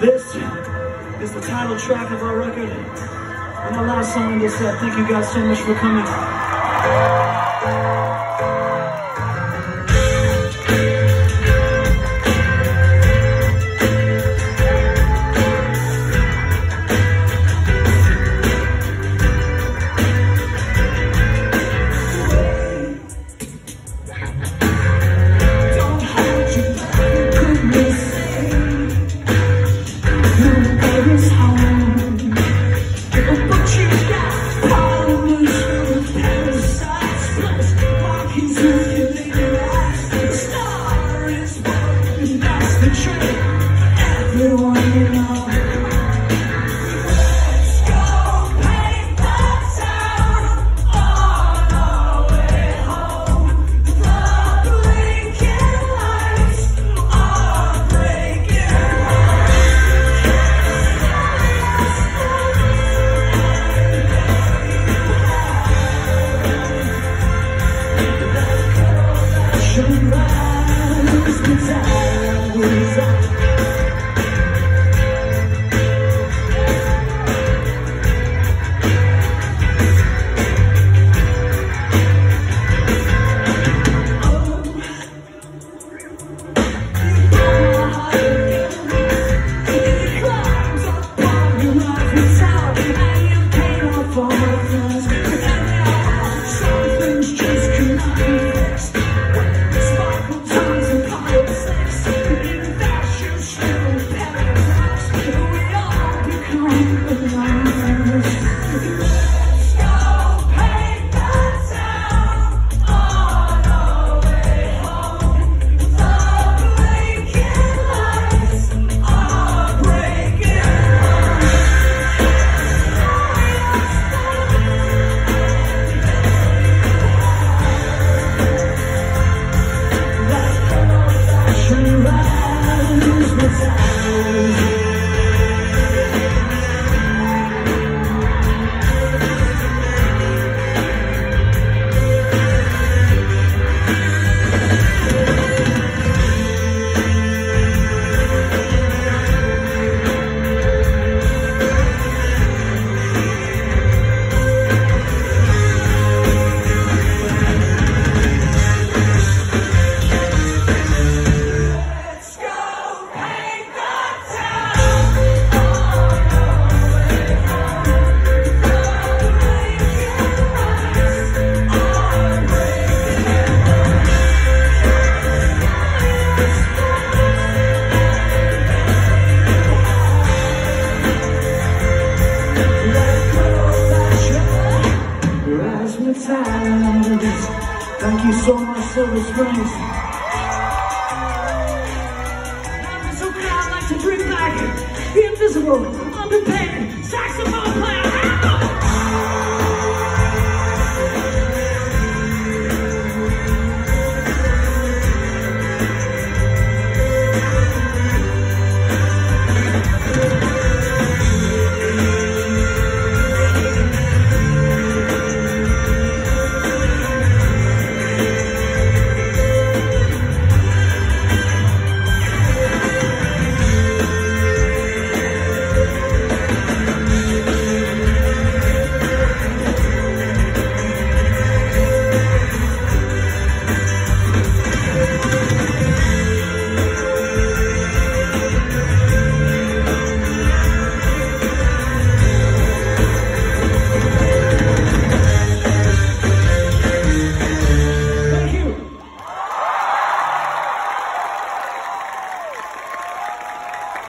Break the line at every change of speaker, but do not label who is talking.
This is the title track of our record. And the last song in this set. Thank you guys so much for coming.
Nobody's rise the Rise
with. Thank you so much, Silver Springs.
So now I'd like to bring back the invisible, underpaid saxophone player.